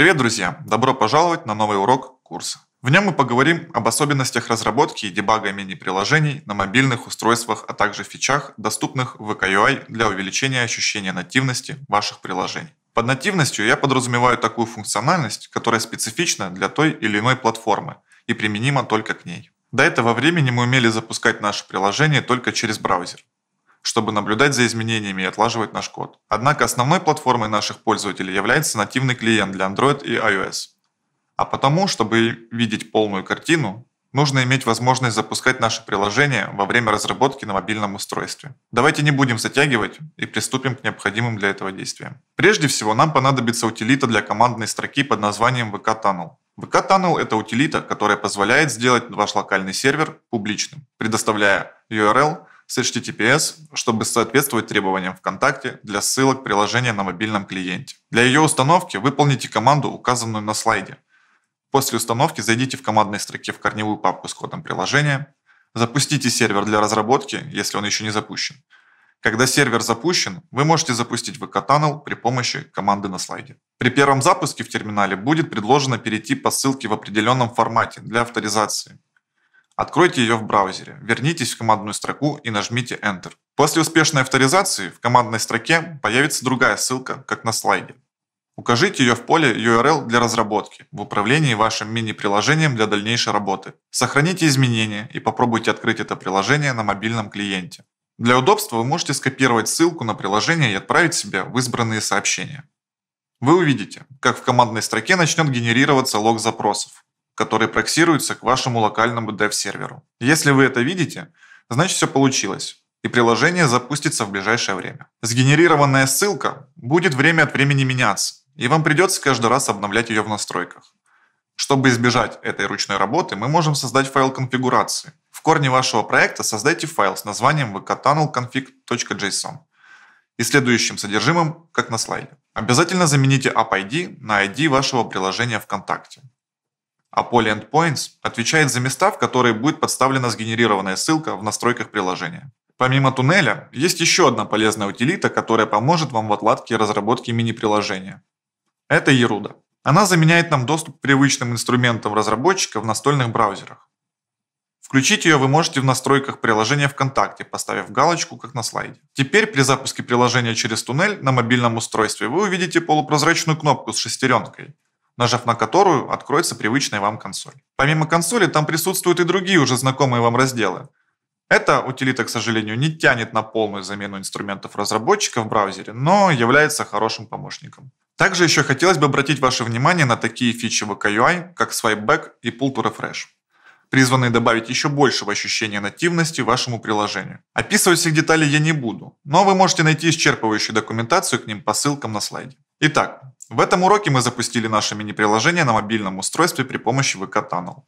Привет, друзья! Добро пожаловать на новый урок курса. В нем мы поговорим об особенностях разработки и дебага мини-приложений на мобильных устройствах, а также фичах, доступных в VKUI для увеличения ощущения нативности ваших приложений. Под нативностью я подразумеваю такую функциональность, которая специфична для той или иной платформы и применима только к ней. До этого времени мы умели запускать наше приложение только через браузер чтобы наблюдать за изменениями и отлаживать наш код. Однако основной платформой наших пользователей является нативный клиент для Android и iOS. А потому, чтобы видеть полную картину, нужно иметь возможность запускать наше приложение во время разработки на мобильном устройстве. Давайте не будем затягивать и приступим к необходимым для этого действиям. Прежде всего, нам понадобится утилита для командной строки под названием VK Tunnel. VK Tunnel – это утилита, которая позволяет сделать ваш локальный сервер публичным, предоставляя URL с HTTPS, чтобы соответствовать требованиям ВКонтакте для ссылок приложения на мобильном клиенте. Для ее установки выполните команду, указанную на слайде. После установки зайдите в командной строке в корневую папку с кодом приложения, запустите сервер для разработки, если он еще не запущен. Когда сервер запущен, вы можете запустить VK Tunnel при помощи команды на слайде. При первом запуске в терминале будет предложено перейти по ссылке в определенном формате для авторизации. Откройте ее в браузере, вернитесь в командную строку и нажмите Enter. После успешной авторизации в командной строке появится другая ссылка, как на слайде. Укажите ее в поле URL для разработки в управлении вашим мини-приложением для дальнейшей работы. Сохраните изменения и попробуйте открыть это приложение на мобильном клиенте. Для удобства вы можете скопировать ссылку на приложение и отправить себе в избранные сообщения. Вы увидите, как в командной строке начнет генерироваться лог запросов который проксируется к вашему локальному dev-серверу. Если вы это видите, значит все получилось, и приложение запустится в ближайшее время. Сгенерированная ссылка будет время от времени меняться, и вам придется каждый раз обновлять ее в настройках. Чтобы избежать этой ручной работы, мы можем создать файл конфигурации. В корне вашего проекта создайте файл с названием vktunnelconfig.json и следующим содержимым, как на слайде. Обязательно замените app-ID на ID вашего приложения ВКонтакте а поле Endpoints отвечает за места, в которые будет подставлена сгенерированная ссылка в настройках приложения. Помимо туннеля, есть еще одна полезная утилита, которая поможет вам в отладке и разработке мини-приложения. Это Eruda. Она заменяет нам доступ к привычным инструментам разработчика в настольных браузерах. Включить ее вы можете в настройках приложения ВКонтакте, поставив галочку, как на слайде. Теперь при запуске приложения через туннель на мобильном устройстве вы увидите полупрозрачную кнопку с шестеренкой – нажав на которую откроется привычная вам консоль. Помимо консоли там присутствуют и другие уже знакомые вам разделы. Эта утилита, к сожалению, не тянет на полную замену инструментов разработчика в браузере, но является хорошим помощником. Также еще хотелось бы обратить ваше внимание на такие фичи в UI, как Swipe Back и Pull to Refresh, призванные добавить еще большего ощущения нативности вашему приложению. Описывать всех деталей я не буду, но вы можете найти исчерпывающую документацию к ним по ссылкам на слайде. Итак, в этом уроке мы запустили наше мини-приложение на мобильном устройстве при помощи VK Tunnel.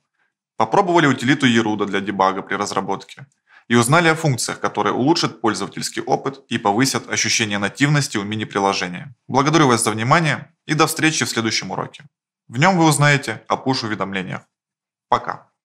Попробовали утилиту Eruda для дебага при разработке и узнали о функциях, которые улучшат пользовательский опыт и повысят ощущение нативности у мини-приложения. Благодарю вас за внимание и до встречи в следующем уроке. В нем вы узнаете о push-уведомлениях. Пока!